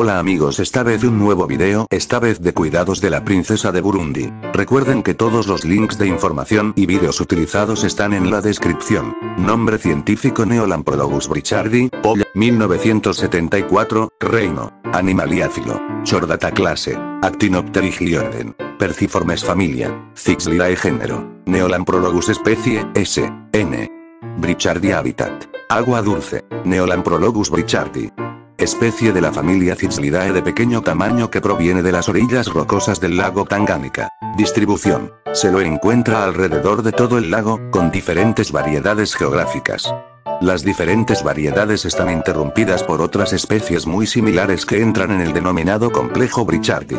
Hola amigos esta vez un nuevo video, esta vez de cuidados de la princesa de Burundi. Recuerden que todos los links de información y vídeos utilizados están en la descripción. Nombre científico Neolamprologus brichardi, Polla, 1974, Reino, animaliáfilo, Chordata clase, Actinopterigi orden, Perciformes familia, Cixlidae género, Neolamprologus especie, S, N. Brichardi hábitat, agua dulce, Neolamprologus brichardi. Especie de la familia Cixlidae de pequeño tamaño que proviene de las orillas rocosas del lago Tangánica. Distribución. Se lo encuentra alrededor de todo el lago, con diferentes variedades geográficas. Las diferentes variedades están interrumpidas por otras especies muy similares que entran en el denominado complejo Brichardi.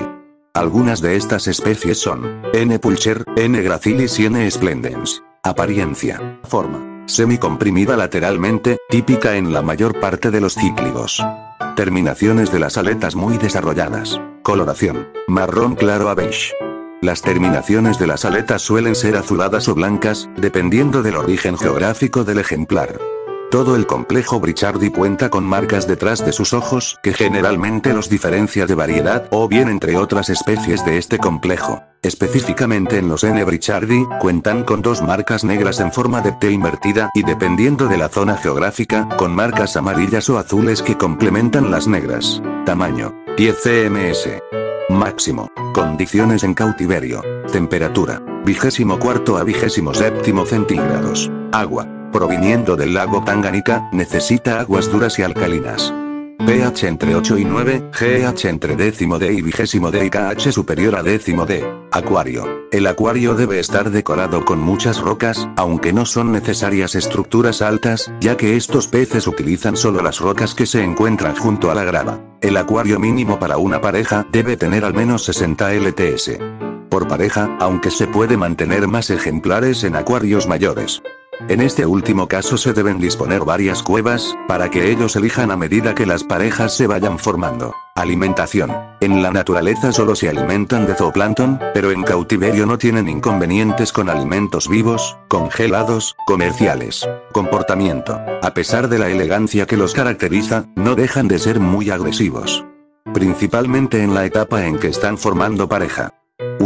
Algunas de estas especies son N. pulcher, N. gracilis y N. splendens. Apariencia. Forma. Semicomprimida lateralmente, típica en la mayor parte de los cíclidos. Terminaciones de las aletas muy desarrolladas. Coloración. Marrón claro a beige. Las terminaciones de las aletas suelen ser azuladas o blancas, dependiendo del origen geográfico del ejemplar. Todo el complejo Brichardi cuenta con marcas detrás de sus ojos, que generalmente los diferencia de variedad o bien entre otras especies de este complejo. Específicamente en los N. Brichardi, cuentan con dos marcas negras en forma de T invertida y dependiendo de la zona geográfica, con marcas amarillas o azules que complementan las negras. Tamaño. 10 cms. Máximo. Condiciones en cautiverio. Temperatura. Vigésimo cuarto a vigésimo séptimo centígrados. Agua. Proviniendo del lago Tanganica, necesita aguas duras y alcalinas pH entre 8 y 9, GH entre décimo D y vigésimo D y KH superior a décimo D. Acuario. El acuario debe estar decorado con muchas rocas, aunque no son necesarias estructuras altas, ya que estos peces utilizan solo las rocas que se encuentran junto a la grava. El acuario mínimo para una pareja debe tener al menos 60 LTS. Por pareja, aunque se puede mantener más ejemplares en acuarios mayores. En este último caso se deben disponer varias cuevas, para que ellos elijan a medida que las parejas se vayan formando. Alimentación. En la naturaleza solo se alimentan de zooplancton, pero en cautiverio no tienen inconvenientes con alimentos vivos, congelados, comerciales. Comportamiento. A pesar de la elegancia que los caracteriza, no dejan de ser muy agresivos. Principalmente en la etapa en que están formando pareja.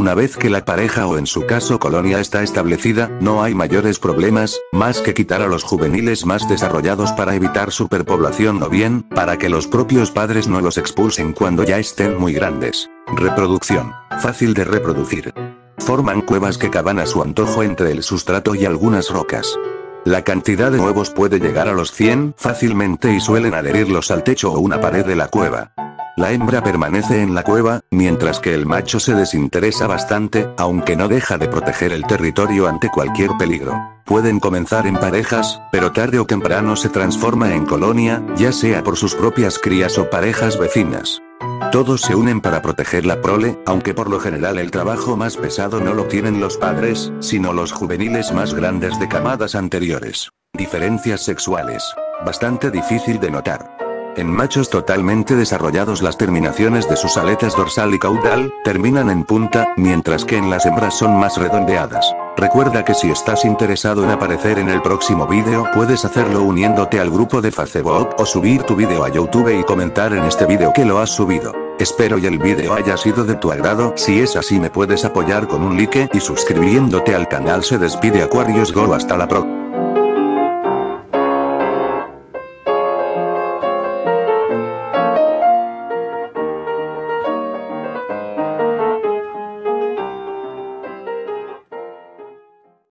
Una vez que la pareja o en su caso colonia está establecida, no hay mayores problemas, más que quitar a los juveniles más desarrollados para evitar superpoblación o bien, para que los propios padres no los expulsen cuando ya estén muy grandes. Reproducción. Fácil de reproducir. Forman cuevas que cavan a su antojo entre el sustrato y algunas rocas. La cantidad de huevos puede llegar a los 100 fácilmente y suelen adherirlos al techo o una pared de la cueva. La hembra permanece en la cueva, mientras que el macho se desinteresa bastante, aunque no deja de proteger el territorio ante cualquier peligro. Pueden comenzar en parejas, pero tarde o temprano se transforma en colonia, ya sea por sus propias crías o parejas vecinas. Todos se unen para proteger la prole, aunque por lo general el trabajo más pesado no lo tienen los padres, sino los juveniles más grandes de camadas anteriores. Diferencias sexuales. Bastante difícil de notar. En machos totalmente desarrollados las terminaciones de sus aletas dorsal y caudal, terminan en punta, mientras que en las hembras son más redondeadas. Recuerda que si estás interesado en aparecer en el próximo vídeo puedes hacerlo uniéndote al grupo de Facebook o subir tu vídeo a YouTube y comentar en este vídeo que lo has subido. Espero y el vídeo haya sido de tu agrado, si es así me puedes apoyar con un like y suscribiéndote al canal se despide Aquarius Go hasta la próxima.